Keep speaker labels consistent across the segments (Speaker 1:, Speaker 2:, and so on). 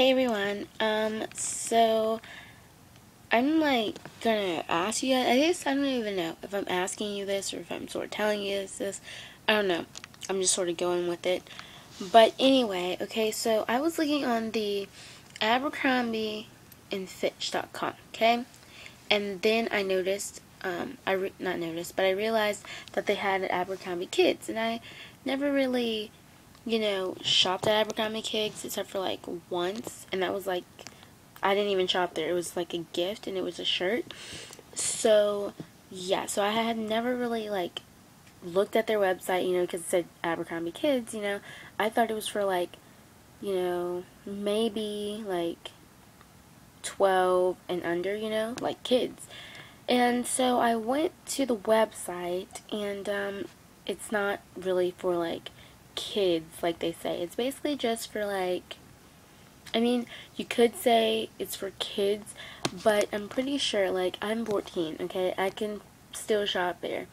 Speaker 1: Hey everyone, um, so I'm like gonna ask you I guess I don't even know if I'm asking you this or if I'm sort of telling you this, this, I don't know, I'm just sort of going with it, but anyway, okay, so I was looking on the Abercrombie and Fitch.com, okay, and then I noticed, um, I, not noticed, but I realized that they had Abercrombie Kids, and I never really you know, shopped at Abercrombie Kids except for like once, and that was like, I didn't even shop there. It was like a gift, and it was a shirt. So, yeah, so I had never really like looked at their website, you know, because it said Abercrombie Kids, you know. I thought it was for like, you know, maybe like 12 and under, you know, like kids. And so I went to the website, and um, it's not really for like kids, like they say. It's basically just for like, I mean, you could say it's for kids, but I'm pretty sure, like, I'm 14, okay? I can still shop there.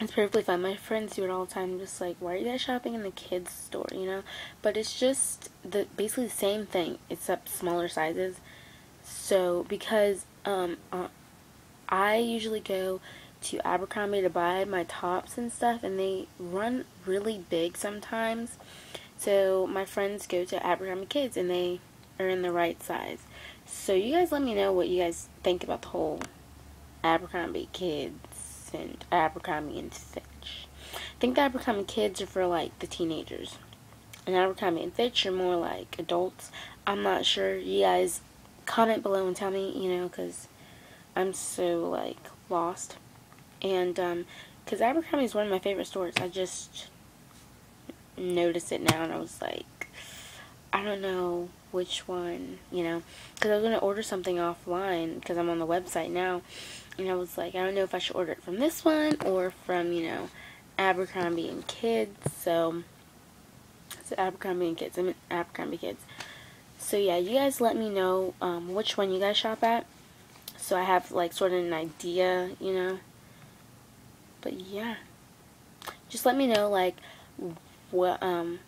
Speaker 1: It's perfectly fine. My friends do it all the time. just like, why are you guys shopping in the kids store, you know? But it's just the basically the same thing, except smaller sizes. So, because um, uh, I usually go to Abercrombie to buy my tops and stuff and they run really big sometimes. So my friends go to Abercrombie Kids and they are in the right size. So you guys let me know what you guys think about the whole Abercrombie Kids and Abercrombie and Fitch. I think the Abercrombie Kids are for like the teenagers. And Abercrombie and Fitch are more like adults. I'm not sure. You guys comment below and tell me, you know, because I'm so like lost. And, um, because Abercrombie is one of my favorite stores. I just noticed it now and I was like, I don't know which one, you know. Because I was going to order something offline because I'm on the website now. And I was like, I don't know if I should order it from this one or from, you know, Abercrombie and Kids. So, it's Abercrombie and Kids. I mean, Abercrombie Kids. So, yeah, you guys let me know um, which one you guys shop at. So I have, like, sort of an idea, you know. But yeah, just let me know like what um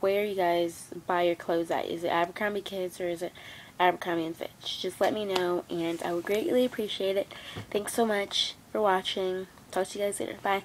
Speaker 1: where you guys buy your clothes at. Is it Abercrombie Kids or is it Abercrombie and Fitch? Just let me know and I would greatly appreciate it. Thanks so much for watching. Talk to you guys later. Bye.